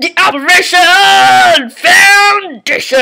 The Operation Foundation!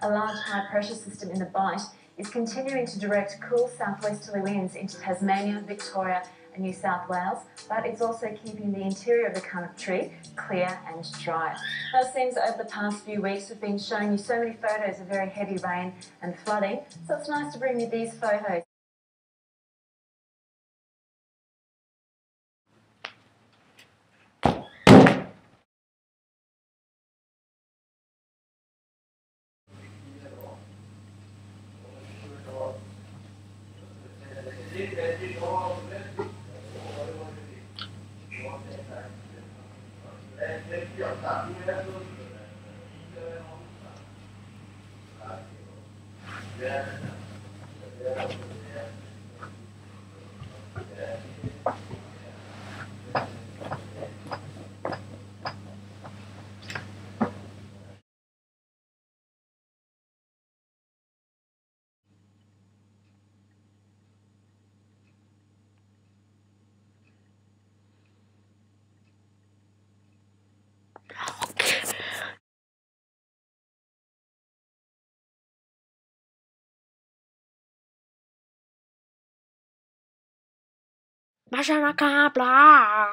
A large high pressure system in the Bight is continuing to direct cool southwesterly winds into Tasmania, Victoria, and New South Wales, but it's also keeping the interior of the country clear and dry. Now, it seems over the past few weeks we've been showing you so many photos of very heavy rain and flooding, so it's nice to bring you these photos. Yeah. 玛莎拉卡布拉